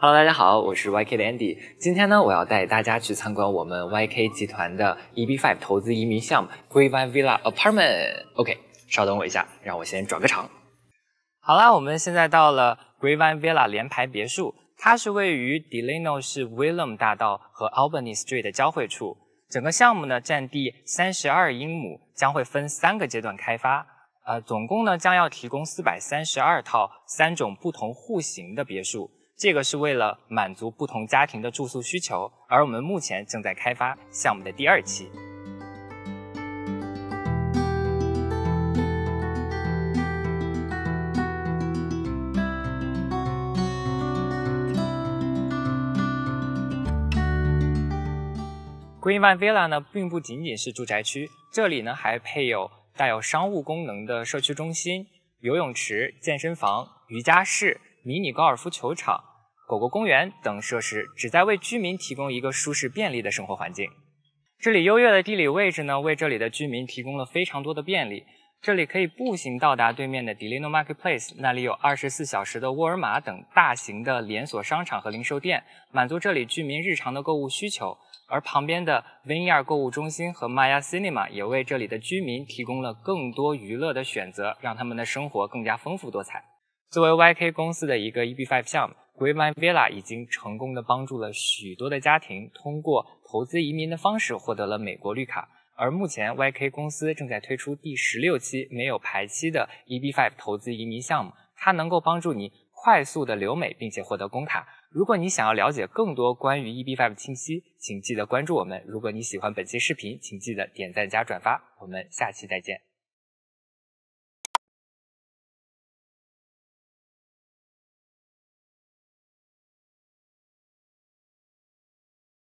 Hello，大家好，我是 YK 的 Andy。今天呢，我要带大家去参观我们 YK 集团的 EB5 投资移民项目 Greenvine Villa Apartment。OK，稍等我一下，让我先转个场。好啦，我们现在到了 Greenvine Villa 联排别墅，它是位于 Delano 市 William 大道和 Albany Street 的交汇处。整个项目呢，占地三十二英亩，将会分三个阶段开发。呃，总共呢，将要提供四百三十二套三种不同户型的别墅。这个是为了满足不同家庭的住宿需求，而我们目前正在开发项目的第二期。Green One Villa 呢，并不仅仅是住宅区，这里呢还配有带有商务功能的社区中心、游泳池、健身房、瑜伽室。迷你高尔夫球场、狗狗公园等设施，旨在为居民提供一个舒适便利的生活环境。这里优越的地理位置呢，为这里的居民提供了非常多的便利。这里可以步行到达对面的 Delano Marketplace，那里有二十四小时的沃尔玛等大型的连锁商场和零售店，满足这里居民日常的购物需求。而旁边的 Vineyard 购物中心和 Maya Cinema 也为这里的居民提供了更多娱乐的选择，让他们的生活更加丰富多彩。作为 YK 公司的一个 EB5 项目，Greenvine Villa 已经成功的帮助了许多的家庭通过投资移民的方式获得了美国绿卡。而目前 YK 公司正在推出第十六期没有排期的 EB5 投资移民项目，它能够帮助你快速的留美并且获得公卡。如果你想要了解更多关于 EB5 信息，请记得关注我们。如果你喜欢本期视频，请记得点赞加转发。我们下期再见。